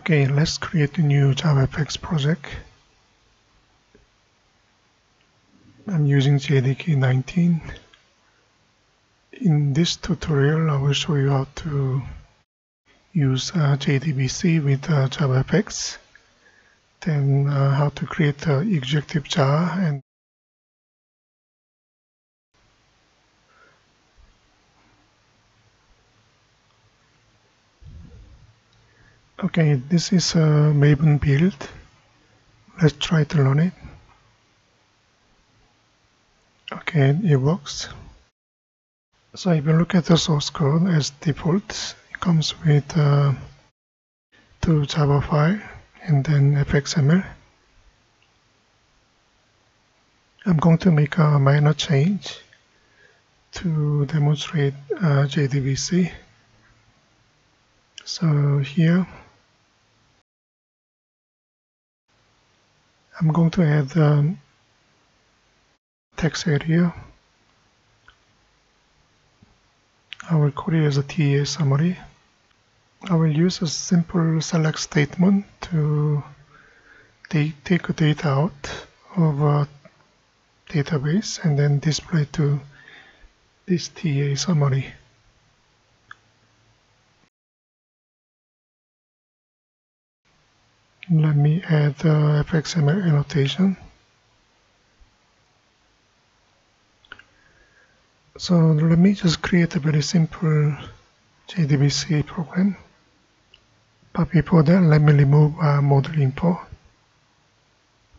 Okay, let's create a new JavaFX project. I'm using JDK 19. In this tutorial, I will show you how to use uh, JDBC with uh, JavaFX, then uh, how to create uh, executive jar and Okay, this is a Maven build. Let's try to run it. Okay, it works. So if you look at the source code as default, it comes with uh, two Java file and then fxml. I'm going to make a minor change to demonstrate uh, JDBC. So here I'm going to add um, text area. I will it as a TA summary. I will use a simple select statement to take, data out of a database and then display to this TA summary. Let me add the fxml annotation. So let me just create a very simple JDBC program. But before that let me remove uh, module info.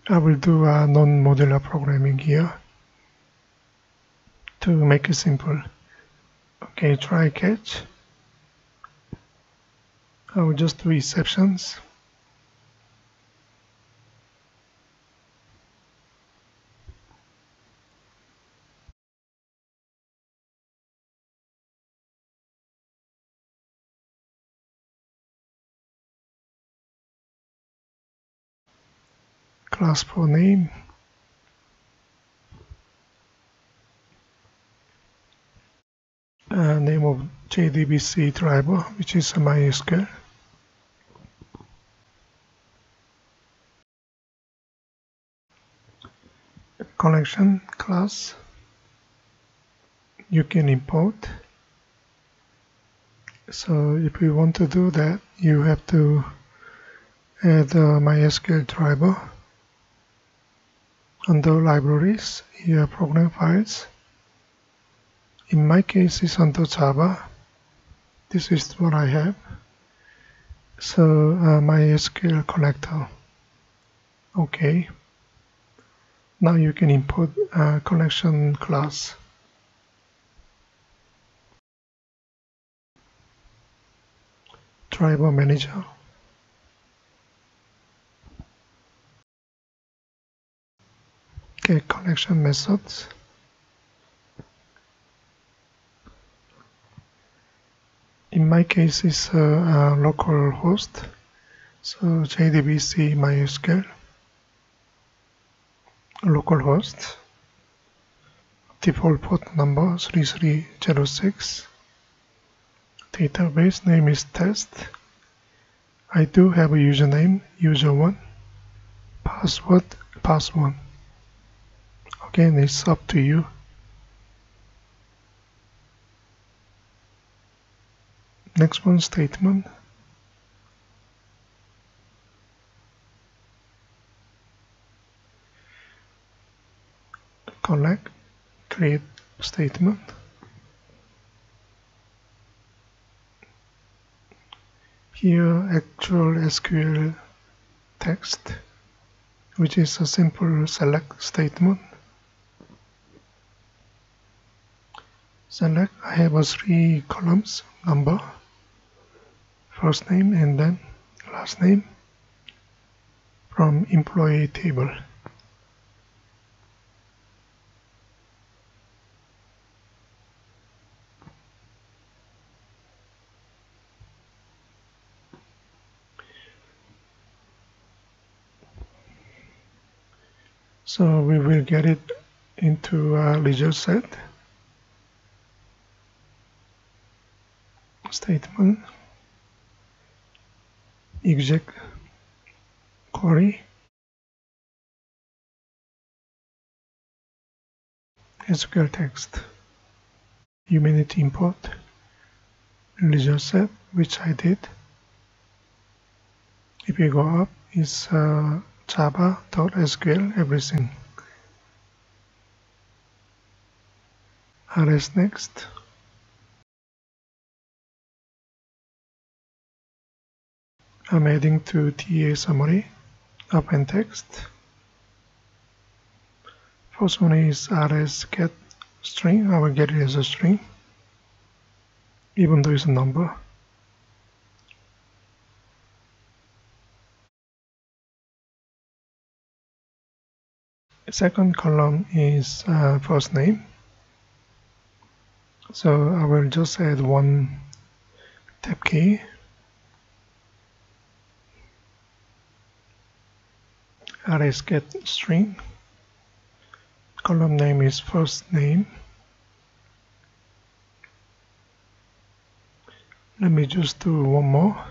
I will do a non-modular programming here to make it simple. Okay try catch. I will just do exceptions class for name uh, name of JDBC driver which is MySQL connection class. You can import. So if you want to do that you have to add uh, MySQL driver under libraries, here program files. In my case, it's under Java. This is what I have. So uh, MySQL connector. Okay. Now you can import a connection class. Driver manager. Connection methods. In my case, it's a, a local host, so JDBC MySQL, localhost, default port number 3306, database name is test. I do have a username, user1, password, pass1 again it's up to you. Next one statement. Collect create statement. Here actual SQL text which is a simple select statement select I have a three columns number first name and then last name from employee table. So we will get it into a result set statement. Exec query. SQL text. You may need to import. Result set which I did. If you go up is uh, java.sql everything. Rs next I'm adding to TA summary append text. First one is rs get string. I will get it as a string even though it's a number. Second column is uh, first name. So I will just add one tab key rs get string column name is first name. Let me just do one more.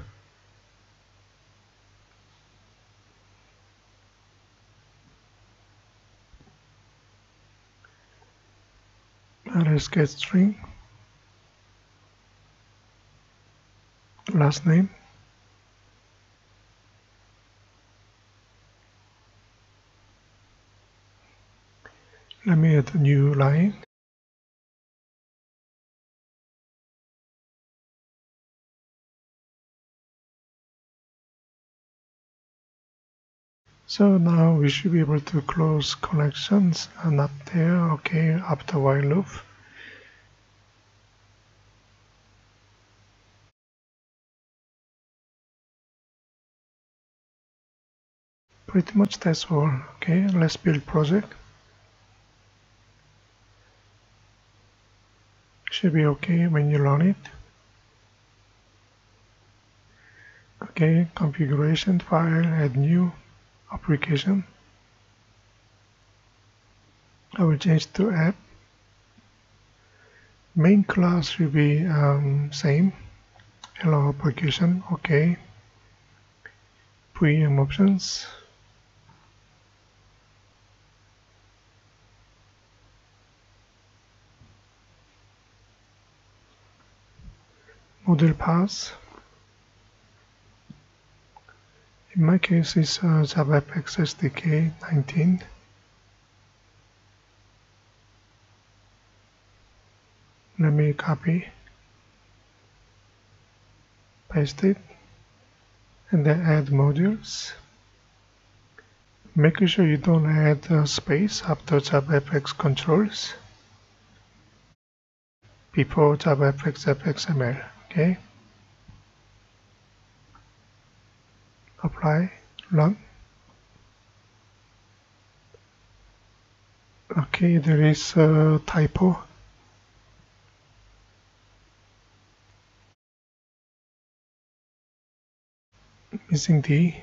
Rs get string last name let me add a new line So now we should be able to close connections and not there, okay, after while loop. Pretty much that's all, okay, let's build project. Should be okay when you run it. Okay, configuration file, add new application. I will change to app main class will be um, same. Hello application okay. VM options module path In my case, it's uh, JavaFX SDK 19. Let me copy, paste it, and then add modules. Make sure you don't add uh, space after JavaFX controls before JavaFX fxml, okay? apply run okay there is a typo. Missing D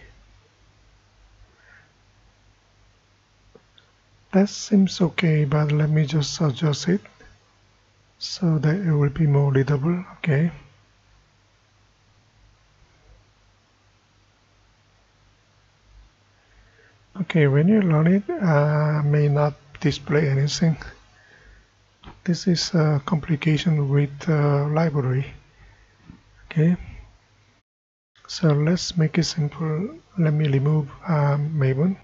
that seems okay but let me just adjust it so that it will be more readable. Okay okay when you run it uh, may not display anything. This is a complication with uh, library. Okay. So let's make it simple. Let me remove um, Maven.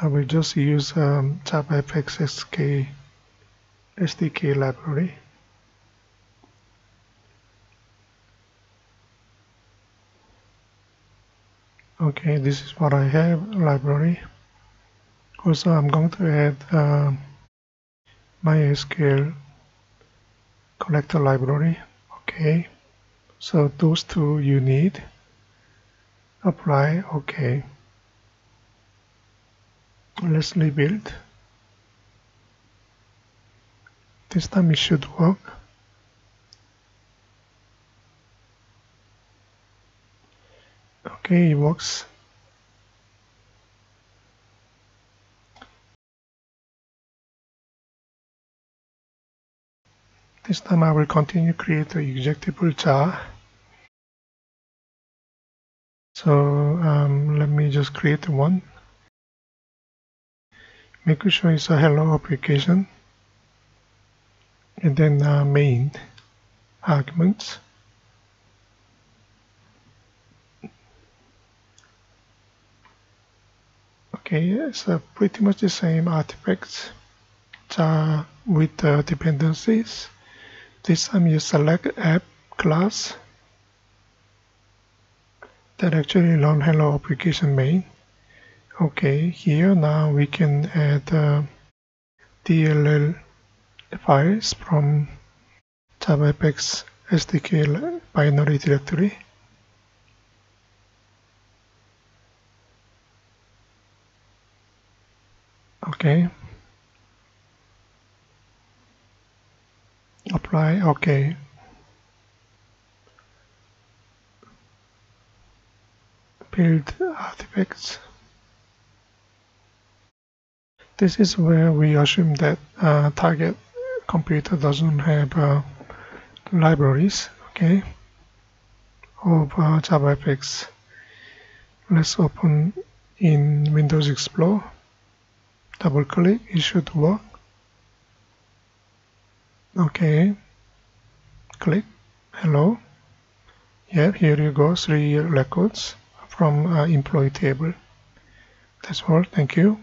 I will just use um, JavaFX SK SDK library okay this is what I have library. Also I'm going to add uh, MySQL connector library. Okay so those two you need. Apply okay. Let's rebuild. This time it should work Okay, it works. This time I will continue create the executable jar so um, let me just create one. Make sure it's a hello application. And then uh, main arguments okay it's uh, pretty much the same artifacts uh, with the dependencies. This time you select app class that actually run hello application main. Okay here now we can add uh, DLL files from JavaFX SDK binary directory okay. Apply okay. Build artifacts. This is where we assume that uh, target computer doesn't have uh, libraries okay of uh, JavaFX let's open in Windows Explorer double click it should work. Okay. Click. Hello. Yeah here you go. Three records from uh, employee table. That's all. Thank you